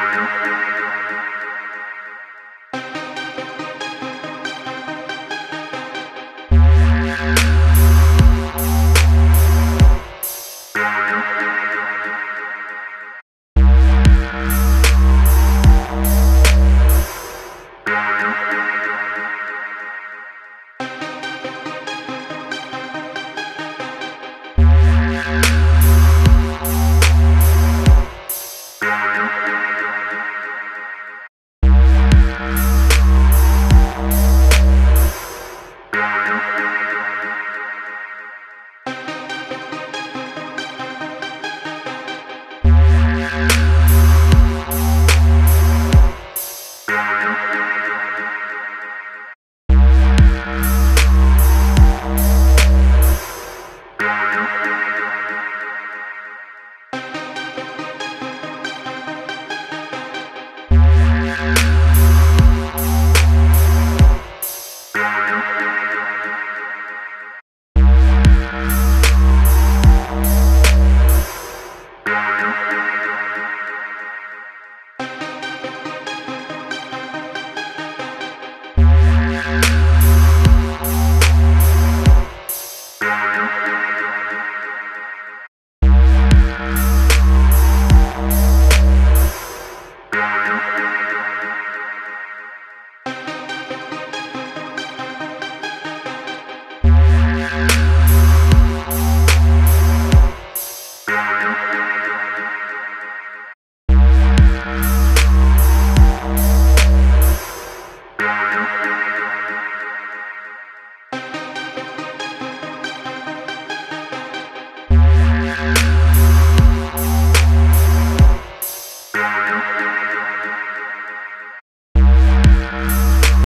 Música